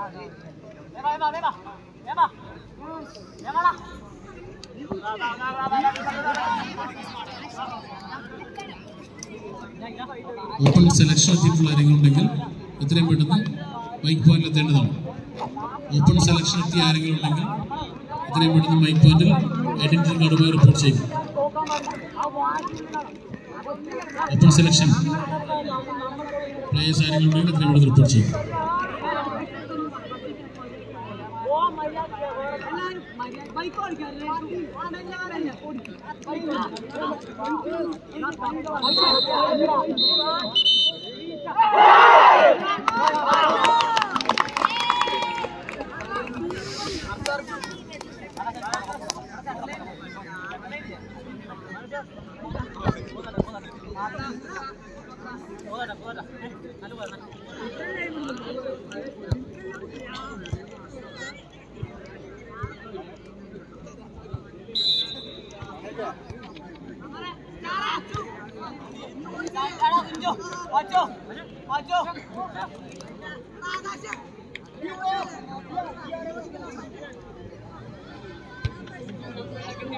别跑，别跑，别跑，别跑，别跑了！来来来来来来！അപ്പോൾ selection എത്തിയിട്ടുള്ള ആരെങ്കിലും ഉണ്ടെങ്കിൽ എത്രയും പെട്ടെന്ന് മൈക്ക് പോയിന്റിൽ എത്തേണ്ടതാണ് ഓപ്പൺ സെലക്ഷൻ എത്തിയ ആരെങ്കിലും ഉണ്ടെങ്കിൽ എത്രയും പെട്ടെന്ന് മൈക്ക് പോയിന്റിൽ ഐഡന്റിറ്റി കാർഡുമായി റിപ്പോർട്ട് ചെയ്യും ഓപ്പൺ സെലക്ഷൻ പ്ലേയേഴ്സ് ആരെങ്കിലും ഉണ്ടെങ്കിൽ എത്രയും പെട്ടെന്ന് റിപ്പോർട്ട് ചെയ്യും పోదా పోదా పోదా అలా పోదా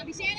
अभिषेक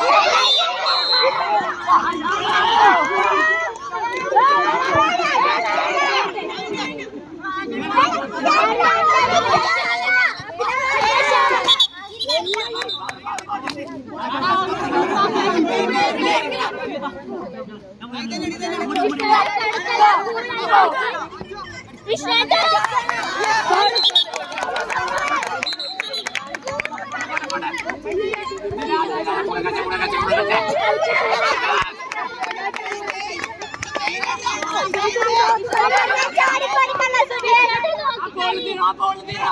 बोल दिया बोल दिया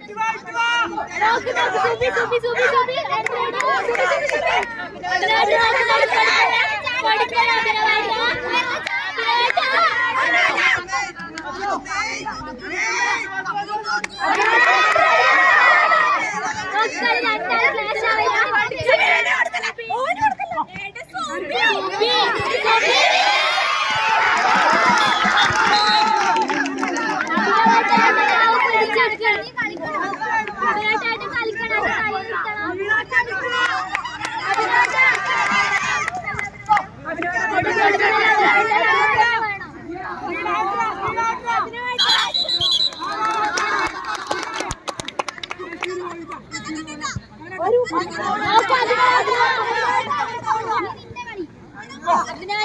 Thank you.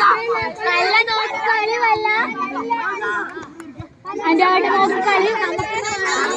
നല്ല നോക്ക് കളി വല്ല അതിന്റെ അവിടെ നോക്ക് കളി നമുക്ക്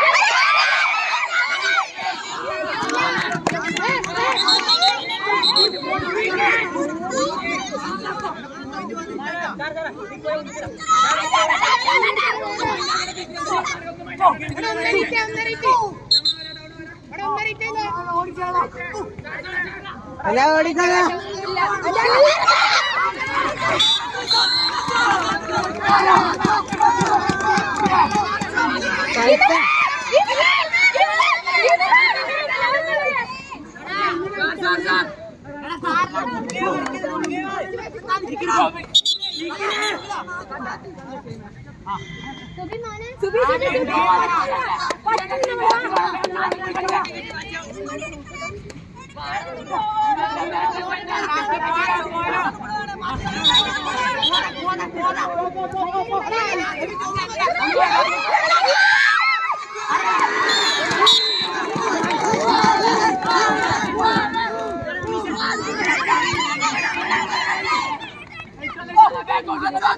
ಅಲ್ಲ ಹೊಡಿತಾಳ Thank you. Subi mana? Subi చిన్నడా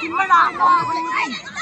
చిన్నడా